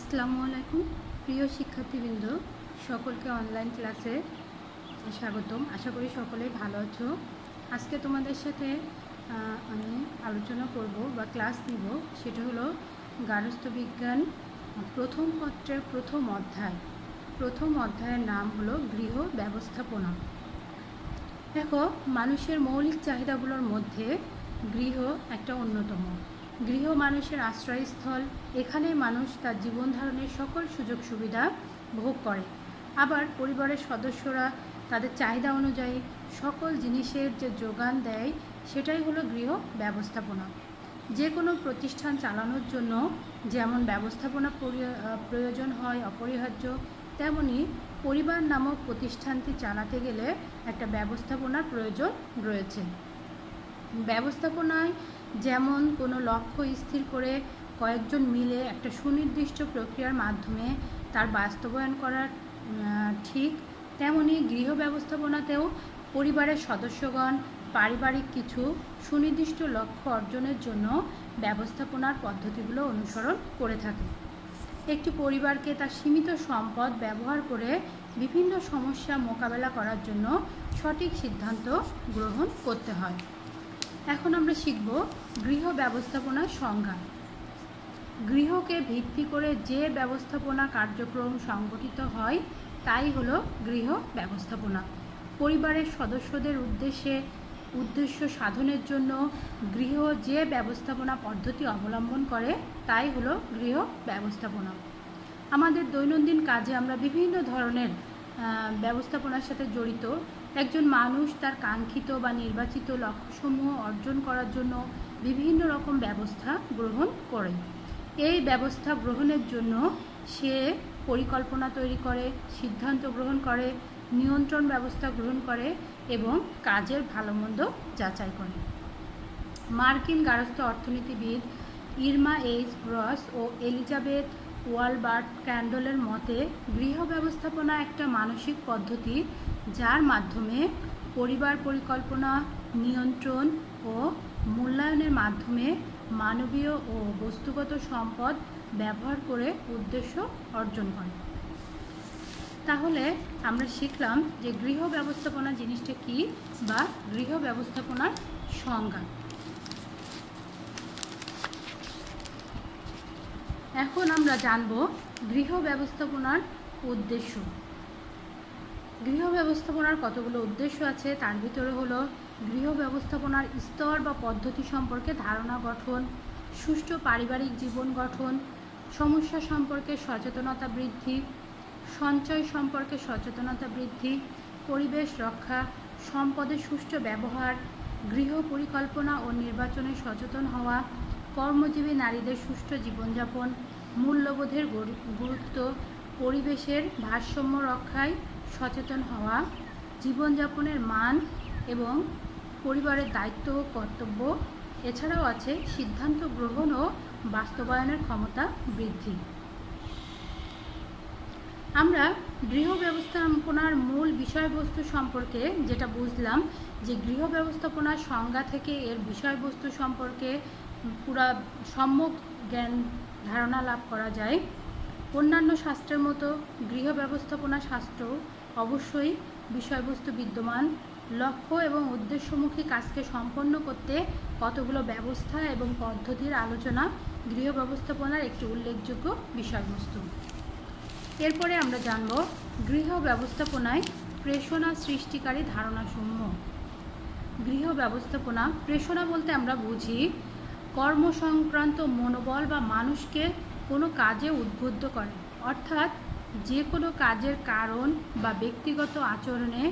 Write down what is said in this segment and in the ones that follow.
আসসালামু আলাইকুম, প্রিয় শিক্ষার্থীবৃন্দ, সকলকে অনলাইন ক্লাসে স্বাগতম। আশা করি সকলেই ভালো আছো। আজকে তোমাদের সাথে আমি আলোচনা করব বা ক্লাস নিব। সেটা হলো গার্হস্থ্য বিজ্ঞান, প্রথম পত্রের প্রথম অধ্যায়। প্রথম অধ্যায়ের নাম হলো গৃহ ব্যবস্থাপনা। দেখো, মানুষের মৌলিক চাহিদাগুলোর মধ্যে গৃহ একটা অন্যতম। গৃহ মানুষের আশ্রয়স্থল এখানে মানুষ তার জীবন ধারণের সকল সুযোগ সুবিধা ভোগ করে। আবার পরিবারের সদস্যরা তাদের চাহিদা অনুযায়ী সকল জিনিসের যে যোগান দেয়, সেটাই হলো গৃহ ব্যবস্থাপনা। যে কোনো প্রতিষ্ঠান চালানোর জন্য যেমন ব্যবস্থাপনা প্রয়োজন হয়, অপরিহার্য, তেমনি পরিবার নামক প্রতিষ্ঠানটি চালাতে গেলে একটা ব্যবস্থাপনার প্রয়োজন রয়েছে। ব্যবস্থাপনায় যেমন কোনো লক্ষ্য স্থির করে কয়েকজন মিলে একটা সুনির্দিষ্ট প্রক্রিয়ার মাধ্যমে তার বাস্তবায়ন করার ঠিক তেমনি গৃহ ব্যবস্থাপনাতেও পরিবারের সদস্যগণ পারিবারিক কিছু সুনির্দিষ্ট লক্ষ্য অর্জনের জন্য ব্যবস্থাপনার পদ্ধতিগুলো অনুসরণ করে থাকে। একটি পরিবারকে তার সীমিত সম্পদ ব্যবহার করে বিভিন্ন সমস্যা মোকাবেলা করার জন্য সঠিক সিদ্ধান্ত গ্রহণ করতে হয়। এখন আমরা শিখব গৃহ ব্যবস্থাপনার সংজ্ঞা। গৃহকে ভিত্তি করে যে ব্যবস্থাপনা কার্যক্রম সংগঠিত হয়, তাই হলো গৃহ ব্যবস্থাপনা। পরিবারের সদস্যদের উদ্দেশ্যে, উদ্দেশ্য সাধনের জন্য গৃহ যে ব্যবস্থাপনা পদ্ধতি অবলম্বন করে, তাই হলো গৃহ ব্যবস্থাপনা। আমাদের দৈনন্দিন কাজে আমরা বিভিন্ন ধরনের ব্যবস্থাপনার সাথে জড়িত। একজন মানুষ তার কাঙ্ক্ষিত বা নির্বাচিত লক্ষ্যসমূহ অর্জন করার জন্য বিভিন্ন রকম ব্যবস্থা গ্রহণ করে। এই ব্যবস্থা গ্রহণের জন্য সে পরিকল্পনা তৈরি করে, সিদ্ধান্ত গ্রহণ করে, নিয়ন্ত্রণ ব্যবস্থা গ্রহণ করে এবং কাজের ভালো মন্দ যাচাই করে। মার্কিন গারস্থ অর্থনীতিবিদ ইরমা এইচ ব্রস ও এলিজাবেথ ওয়ালবার্ট ক্যান্ডলের মতে, গৃহ ব্যবস্থাপনা একটা মানসিক পদ্ধতি যার মাধ্যমে পরিবার পরিকল্পনা, নিয়ন্ত্রণ ও মূল্যায়নের মাধ্যমে মানবীয় ও বস্তুগত সম্পদ ব্যবহার করে উদ্দেশ্য অর্জন করে তাহলে আমরা শিখলাম যে গৃহ ব্যবস্থাপনা জিনিসটা কি বা গৃহ ব্যবস্থাপনার সংজ্ঞা। এখন আমরা জানব গৃহ ব্যবস্থাপনার উদ্দেশ্য। গৃহ ব্যবস্থাপনার কতগুলো উদ্দেশ্য আছে, তার ভিতরে হলো গৃহ ব্যবস্থাপনার স্তর বা পদ্ধতি সম্পর্কে ধারণা গঠন, সুষ্ঠু পারিবারিক জীবন গঠন, সমস্যা সম্পর্কে সচেতনতা বৃদ্ধি, সঞ্চয় সম্পর্কে সচেতনতা বৃদ্ধি, পরিবেশ রক্ষা সম্পদের সুষ্ঠু ব্যবহার, গৃহ পরিকল্পনা ও নির্বাচনে সচেতন হওয়া, কর্মজীবী নারীদের সুষ্ঠু জীবনযাপন, মূল্যবোধের গুরুত্ব, পরিবেশের ভারসাম্য রক্ষায় সচেতন হওয়া, জীবনযাপনের মান এবং পরিবারের দায়িত্ব ও কর্তব্য। এছাড়াও আছে সিদ্ধান্ত গ্রহণ ও বাস্তবায়নের ক্ষমতা বৃদ্ধি। আমরা গৃহ ব্যবস্থাপনার মূল বিষয়বস্তু সম্পর্কে যেটা বুঝলাম, যে গৃহ ব্যবস্থাপনার সংজ্ঞা থেকে এর বিষয়বস্তু সম্পর্কে পুরা সম্যক জ্ঞান ধারণা লাভ করা যায়। অন্যান্য শাস্ত্রের মতো গৃহ ব্যবস্থাপনা শাস্ত্র অবশ্যই বিষয়বস্তু বিদ্যমান, লক্ষ্য এবং উদ্দেশ্যমুখী কাজকে সম্পন্ন করতে কতগুলো ব্যবস্থা এবং পদ্ধতির আলোচনা, গৃহ ব্যবস্থাপনার একটি উল্লেখযোগ্য বিষয়বস্তু। এরপরে আমরা জানব গৃহ ব্যবস্থাপনায় প্রেষণা সৃষ্টিকারী ধারণাসমূহ। গৃহ ব্যবস্থাপনা, প্রেষণা বলতে আমরা বুঝি কর্ম সংক্রান্ত মনোবল বা মানুষকে কোনো কাজে উদ্বুদ্ধ করে। অর্থাৎ যে কোনো কাজের কারণ বা ব্যক্তিগত আচরণে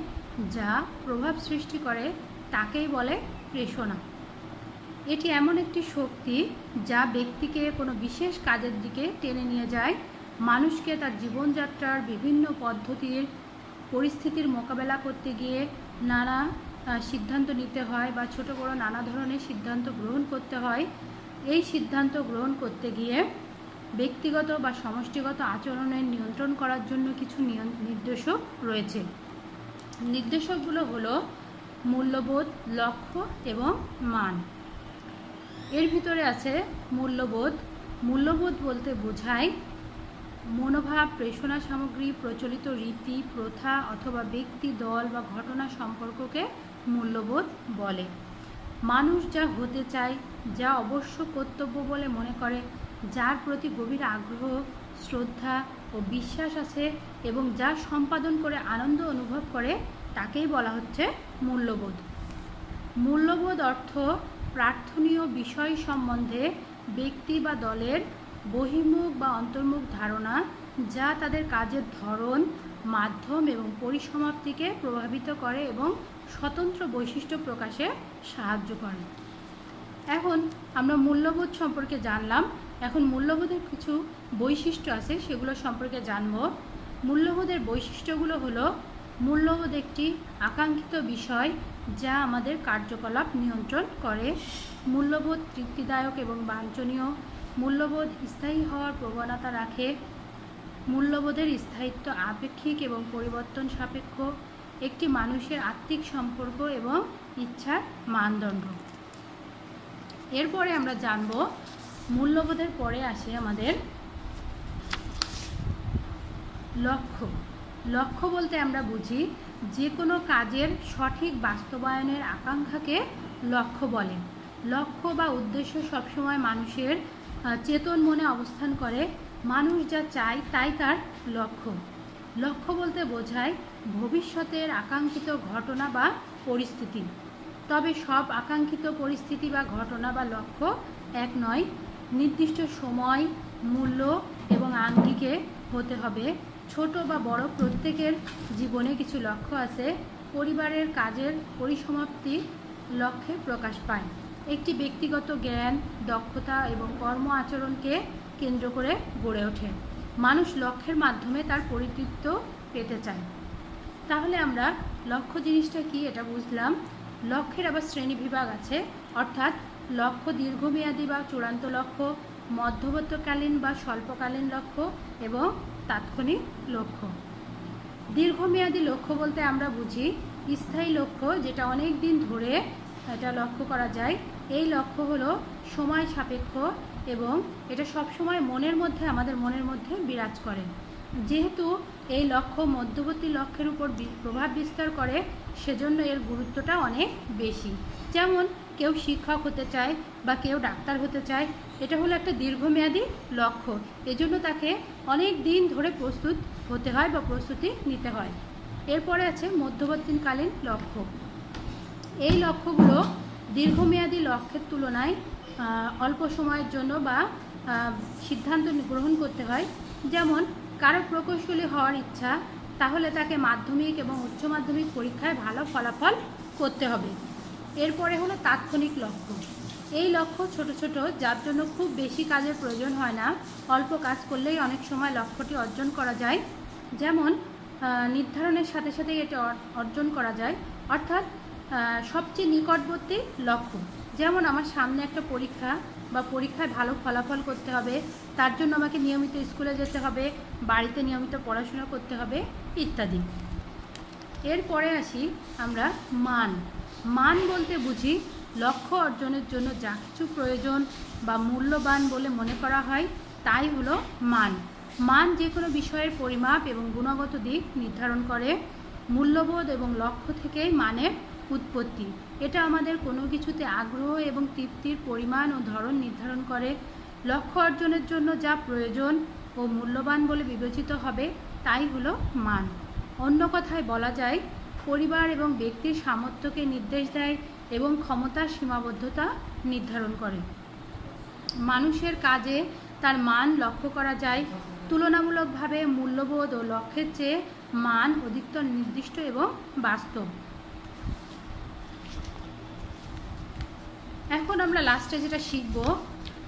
যা প্রভাব সৃষ্টি করে তাকেই বলে প্রেষণা। এটি এমন একটি শক্তি যা ব্যক্তিকে কোনো বিশেষ কাজের দিকে টেনে নিয়ে যায়। মানুষকে তার জীবনযাত্রার বিভিন্ন পদ্ধতির, পরিস্থিতির মোকাবেলা করতে গিয়ে নানা সিদ্ধান্ত নিতে হয় বা ছোট বড় নানা ধরনের সিদ্ধান্ত গ্রহণ করতে হয়। এই সিদ্ধান্ত গ্রহণ করতে গিয়ে ব্যক্তিগত বা সমষ্টিগত আচরণের নিয়ন্ত্রণ করার জন্য কিছু নির্দেশক রয়েছে। নির্দেশকগুলো হলো মূল্যবোধ, লক্ষ্য এবং মান। এর ভিতরে আছে মূল্যবোধ। মূল্যবোধ বলতে বোঝায় মনোভাব প্রেষণা সামগ্রী, প্রচলিত রীতি, প্রথা অথবা ব্যক্তি, দল বা ঘটনা সম্পর্ককে মূল্যবোধ বলে। মানুষ যা হতে চায়, যা অবশ্য কর্তব্য বলে মনে করে যার প্রতি গভীর আগ্রহ, শ্রদ্ধা ও বিশ্বাস আছে এবং যা সম্পাদন করে আনন্দ অনুভব করে, তাকেই বলা হচ্ছে মূল্যবোধ। মূল্যবোধ অর্থ প্রার্থনীয় বিষয় সম্বন্ধে ব্যক্তি বা দলের বহির্মুখ বা অন্তর্মুখ ধারণা যা তাদের কাজের ধরন, মাধ্যম এবং পরিসমাপ্তিকে প্রভাবিত করে এবং স্বতন্ত্র বৈশিষ্ট্য প্রকাশে সাহায্য করে। এখন আমরা মূল্যবোধ সম্পর্কে জানলাম এখন মূল্যবোধের কিছু বৈশিষ্ট্য আছে, সেগুলো সম্পর্কে জানব। মূল্যবোধের বৈশিষ্ট্যগুলো হলো, মূল্যবোধ একটি আকাঙ্ক্ষিত বিষয় যা আমাদের কার্যকলাপ নিয়ন্ত্রণ করে। মূল্যবোধ তৃপ্তিদায়ক এবং বাঞ্ছনীয়। মূল্যবোধ স্থায়ী হওয়ার প্রবণতা রাখে। মূল্যবোধের স্থায়িত্ব আপেক্ষিক এবং পরিবর্তন সাপেক্ষ। একটি মানুষের আত্মিক সম্পর্ক এবং ইচ্ছার মানদণ্ড। এরপরে আমরা জানব মূল্যবোধের পরে আসে আমাদের লক্ষ্য। লক্ষ্য বলতে আমরা বুঝি যে কোনো কাজের সঠিক বাস্তবায়নের আকাঙ্ক্ষাকে লক্ষ্য বলে। লক্ষ্য বা উদ্দেশ্য সবসময় মানুষের চেতন মনে অবস্থান করে। মানুষ যা চায় তাই তার লক্ষ্য। লক্ষ্য বলতে বোঝায় ভবিষ্যতের আকাঙ্ক্ষিত ঘটনা বা পরিস্থিতি। তবে সব আকাঙ্ক্ষিত পরিস্থিতি বা ঘটনা বা লক্ষ্য এক নয় নির্দিষ্ট সময়, মূল্য এবং আঙ্গিকে হতে হবে। ছোট বা বড় প্রত্যেকের জীবনে কিছু লক্ষ্য আছে। পরিবারের কাজের পরিসমাপ্তি লক্ষ্যে প্রকাশ পায়। একটি ব্যক্তিগত জ্ঞান, দক্ষতা এবং কর্ম আচরণকে কেন্দ্র করে গড়ে ওঠে। মানুষ লক্ষ্যের মাধ্যমে তার পরিতৃপ্ত পেতে চায়। তাহলে আমরা লক্ষ্য জিনিসটা কি এটা বুঝলাম। লক্ষ্যের আবার শ্রেণি বিভাগ আছে, অর্থাৎ লক্ষ্য, দীর্ঘমেয়াদী বা চূড়ান্ত লক্ষ্য, মধ্যবর্তকালীন বা স্বল্পকালীন লক্ষ্য এবং তাৎক্ষণিক লক্ষ্য। দীর্ঘমেয়াদী লক্ষ্য বলতে আমরা বুঝি স্থায়ী লক্ষ্য, যেটা অনেক দিন ধরে এটা লক্ষ্য করা যায়। এই লক্ষ্য হলো সময় সাপেক্ষ এবং এটা সব সময় মনের মধ্যে, আমাদের মনের মধ্যে বিরাজ করে। যেহেতু এই লক্ষ্য মধ্যবর্তী লক্ষ্যের উপর প্রভাব বিস্তার করে, সেজন্য এর গুরুত্বটা অনেক বেশি। যেমন কেউ শিক্ষক হতে চায় বা কেউ ডাক্তার হতে চায়, এটা হলো একটা দীর্ঘমেয়াদী লক্ষ্য। এজন্য তাকে অনেক দিন ধরে প্রস্তুত হতে হয় বা প্রস্তুতি নিতে হয়। এরপরে আছে মধ্যবর্তীকালীন লক্ষ্য। এই লক্ষ্যগুলো দীর্ঘমেয়াদী লক্ষ্যের তুলনায় অল্প সময়ের জন্য বা সিদ্ধান্ত গ্রহণ করতে হয়। যেমন, কারও প্রকৌশলী হওয়ার ইচ্ছা, তাহলে তাকে মাধ্যমিক এবং উচ্চ মাধ্যমিক পরীক্ষায় ভালো ফলাফল করতে হবে। এরপরে হলো তাৎক্ষণিক লক্ষ্য। এই লক্ষ্য ছোট ছোট, যার জন্য খুব বেশি কাজের প্রয়োজন হয় না। অল্প কাজ করলেই অনেক সময় লক্ষ্যটি অর্জন করা যায়। যেমন নির্ধারণের সাথে সাথেই এটা অর্জন করা যায়। অর্থাৎ সবচেয়ে নিকটবর্তী লক্ষ্য। যেমন, আমার সামনে একটা পরীক্ষা বা পরীক্ষায় ভালো ফলাফল করতে হবে, তার জন্য আমাকে নিয়মিত স্কুলে যেতে হবে, বাড়িতে নিয়মিত পড়াশোনা করতে হবে, ইত্যাদি। এরপরে আসি আমরা মান। মান বলতে বুঝি, লক্ষ্য অর্জনের জন্য যা কিছু প্রয়োজন বা মূল্যবান বলে মনে করা হয়, তাই হলো মান। মান যে কোনো বিষয়ের পরিমাপ এবং গুণগত দিক নির্ধারণ করে, মূল্যবোধ এবং লক্ষ্য থেকেই মানের উৎপত্তি। এটা আমাদের কোনো কিছুতে আগ্রহ এবং তৃপ্তির পরিমাণ ও ধরন নির্ধারণ করে। লক্ষ্য অর্জনের জন্য যা প্রয়োজন ও মূল্যবান বলে বিবেচিত হবে, তাই হলো মান। অন্য কথায় বলা যায় পরিবার এবং ব্যক্তির সামর্থ্যকে নির্দেশ দেয় এবং ক্ষমতার সীমাবদ্ধতা নির্ধারণ করে। মানুষের কাজে তার মান লক্ষ্য করা যায়। তুলনামূলকভাবে মূল্যবোধ ও লক্ষ্যের চেয়ে মান অধিকতর নির্দিষ্ট এবং বাস্তব। এখন আমরা লাস্টে যেটা শিখব,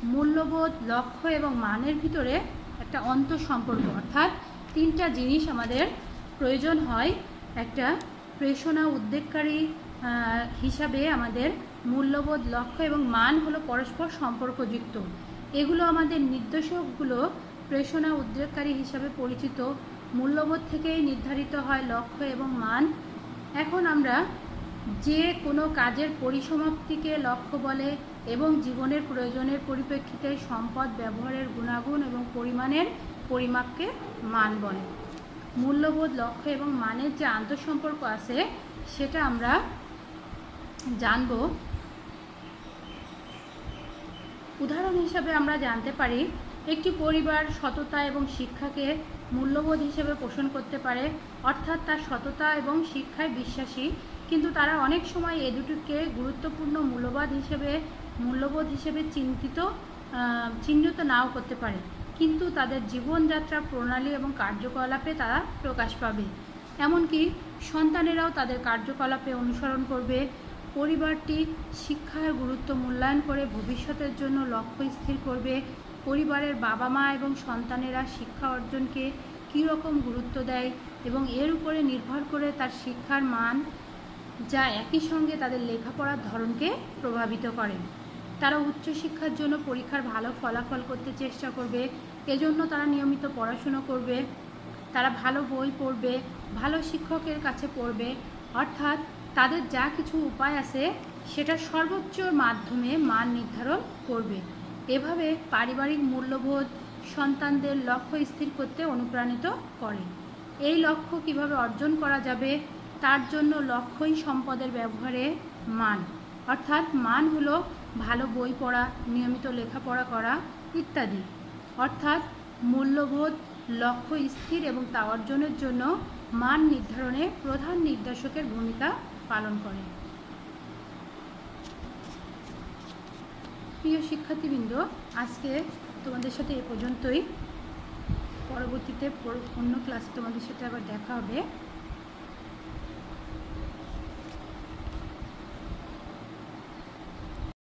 মূল্যবোধ, লক্ষ্য এবং মানের ভিতরে একটা অন্ত সম্পর্ক অর্থাৎ তিনটা জিনিস আমাদের প্রয়োজন হয় একটা প্রেষণা উদ্বেগকারী হিসাবে আমাদের মূল্যবোধ, লক্ষ্য এবং মান হলো পরস্পর সম্পর্কযুক্ত। এগুলো আমাদের নির্দেশকগুলো প্রেষণা উদ্বেগকারী হিসাবে পরিচিত। মূল্যবোধ থেকেই নির্ধারিত হয় লক্ষ্য এবং মান। এখন আমরা যে কোনো কাজের পরিসমাপ্তিকে লক্ষ্য বলে এবং জীবনের প্রয়োজনের পরিপ্রেক্ষিতে সম্পদ ব্যবহারের গুণাগুণ এবং পরিমাণের পরিমাপকে মান বলে। মূল্যবোধ, লক্ষ্য এবং মানের যে আন্তঃসম্পর্ক আছে, সেটা আমরা জানব। উদাহরণ হিসাবে আমরা জানতে পারি, একটি পরিবার সততা এবং শিক্ষাকে মূল্যবোধ হিসেবে পোষণ করতে পারে, অর্থাৎ তার সততা এবং শিক্ষায় বিশ্বাসী, কিন্তু তারা অনেক সময় এ দুটিকে গুরুত্বপূর্ণ মূল্যবোধ হিসেবে মূল্যবোধ হিসেবে চিন্তিত চিহ্নিত নাও করতে পারে। কিন্তু তাদের জীবনযাত্রা, প্রণালী এবং কার্যকলাপে তারা প্রকাশ পাবে। এমনকি সন্তানেরাও তাদের কার্যকলাপে অনুসরণ করবে। পরিবারটি শিক্ষার গুরুত্ব মূল্যায়ন করে ভবিষ্যতের জন্য লক্ষ্য স্থির করবে। পরিবারের বাবা মা এবং সন্তানেরা শিক্ষা অর্জনকে কী রকম গুরুত্ব দেয় এবং এর উপরে নির্ভর করে তার শিক্ষার মান যা একই সঙ্গে তাদের লেখাপড়ার ধরনকে প্রভাবিত করে। তারা উচ্চশিক্ষার জন্য পরীক্ষার ভালো ফলাফল করতে চেষ্টা করবে, এজন্য তারা নিয়মিত পড়াশুনো করবে, তারা ভালো বই পড়বে, ভালো শিক্ষকের কাছে পড়বে। অর্থাৎ তাদের যা কিছু উপায় আছে, সেটা সর্বোচ্চ মাধ্যমে মান নির্ধারণ করবে। এভাবে পারিবারিক মূল্যবোধ সন্তানদের লক্ষ্য স্থির করতে অনুপ্রাণিত করে। এই লক্ষ্য কীভাবে অর্জন করা যাবে, তার জন্য লক্ষ্যই সম্পদের ব্যবহারে মান। অর্থাৎ মান হলো ভালো বই পড়া, নিয়মিত লেখাপড়া করা ইত্যাদি। অর্থাৎ মূল্যবোধ, লক্ষ্য স্থির এবং তা অর্জনের জন্য মান নির্ধারণে প্রধান নির্দেশকের ভূমিকা পালন করে। প্রিয় শিক্ষার্থীবৃন্দ, আজকে তোমাদের সাথে এ পর্যন্তই। পরবর্তীতে অন্য ক্লাসে তোমাদের সাথে আবার দেখা হবে।